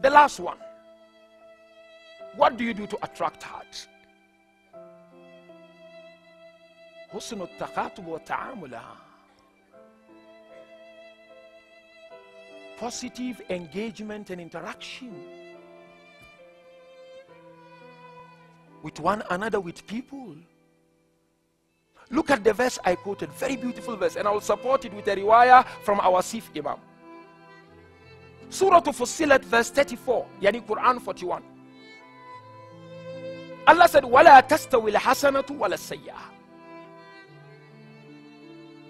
The last one. What do you do to attract hearts? حسن التخاطب وتعاملها positive engagement and interaction with one another with people look at the verse i quoted very beautiful verse and i will support it with a riwayah from our sif imam surah fussilat verse 34 yani quran 41 allah said ولا تستوي الحسنة ولا السيئة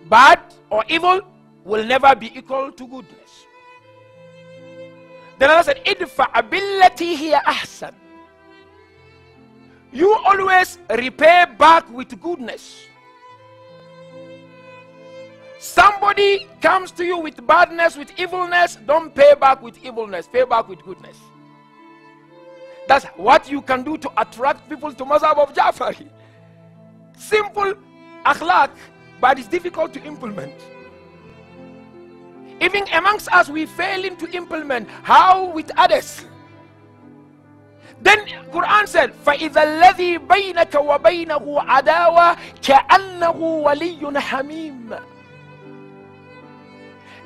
bad or evil will never be equal to goodness. Then Allah said, Idfa ability here ahsan. You always repay back with goodness. Somebody comes to you with badness, with evilness, don't pay back with evilness, pay back with goodness. That's what you can do to attract people to Mazhab of Jafari. Simple akhlaq but it's difficult to implement. Even amongst us, we failing to implement. How with others? Then Quran said, فَإِذَا الَّذِي بَيْنَكَ وَبَيْنَهُ عَدَاوَةٌ كَأَنَّهُ وَلِيٌّ حَمِيمٌ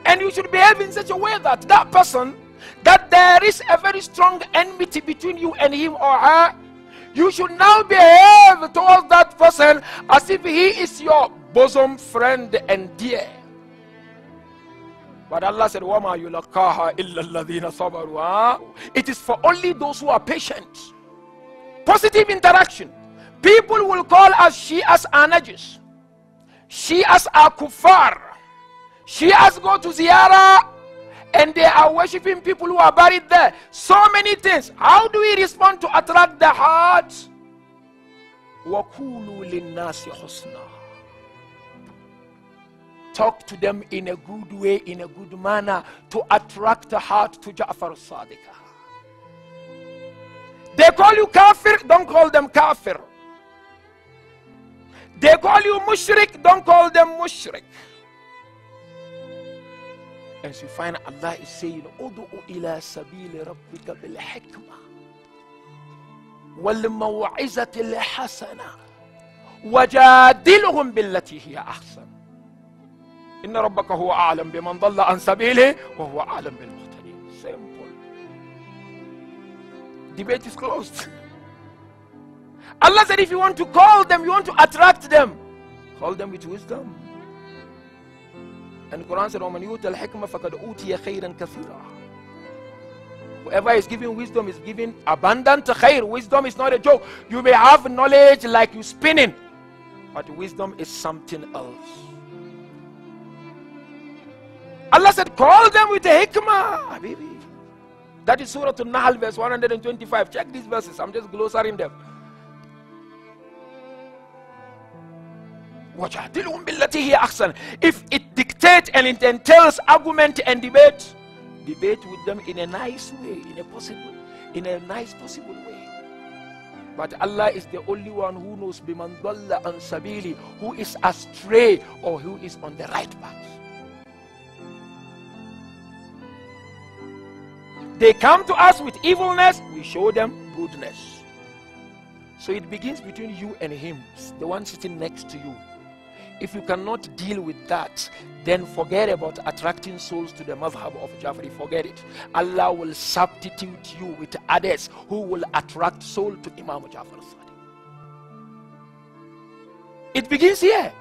And you should behave in such a way that that person, that there is a very strong enmity between you and him or her, you should now behave towards that person as if he is your bosom friend and dear. But Allah said, وَمَا يُلَقَّاهَا إِلَّا الَّذِينَ صَبَرُوا It is for only those who are patient. Positive interaction. People will call us Shias are najis. Shias are kuffar. Shias go to ziyarah and they are worshipping people who are buried there. So many things. How do we respond to attract the heart? وَقُولُوا لِلنَّاسِ حُسْنًا talk to them in a good way, in a good manner, to attract the heart to Ja'far al-Sadiq. They call you kafir, don't call them kafir. They call you mushrik, don't call them mushrik. As you find Allah is saying, Udu'u ila sabili rabbika bil hikmah wal maw'izati al hasana wajadilhum billati hiya ahsan. إن ربك هو أعلم بمن ضل عن سبيله وهو أعلم بالمهتدين simple debate is closed Allah said if you want to call them you want to attract them call them with wisdom and the Quran said ومن يؤت الحكمة فقد أوتي خيرا كثيرا Whoever is giving wisdom is giving abundant khair. Wisdom is not a joke. You may have knowledge like you spinning, but wisdom is something else. Allah said, call them with a hikmah, baby. That is Surah An-Nahl, verse 125. Check these verses. I'm just glossaring them. If it dictates and it entails argument and debate, debate with them in a nice way, in a possible, in a nice possible way. But Allah is the only one who knows biman dalla an sabili, who is astray or who is on the right path. They come to us with evilness, we show them goodness. So it begins between you and him, the one sitting next to you. If you cannot deal with that, then forget about attracting souls to the madhab of Jafri. Forget it. Allah will substitute you with others who will attract soul to Imam Jafar. It begins here.